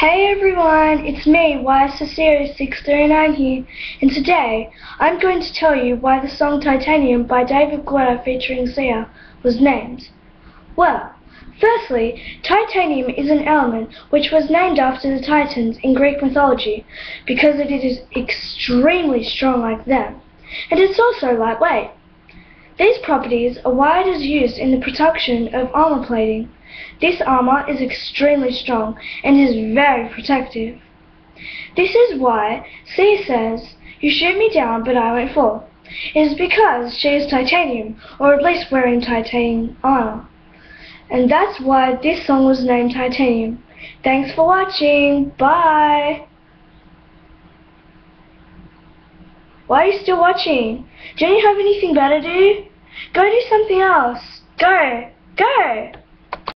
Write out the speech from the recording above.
Hey everyone, it's me, YSSeries639 here, and today I'm going to tell you why the song Titanium by David Guetta featuring Sia was named. Well, firstly, titanium is an element which was named after the Titans in Greek mythology because it is extremely strong like them, and it's also lightweight. These properties are why it is used in the production of armor plating. This armor is extremely strong and is very protective. This is why Sia says, You shoot me down but I won't fall. It is because she is titanium, or at least wearing titanium armor. And that's why this song was named Titanium. Thanks for watching. Bye. Why are you still watching? Don't you have anything better to do? Go do something else. Go. Go.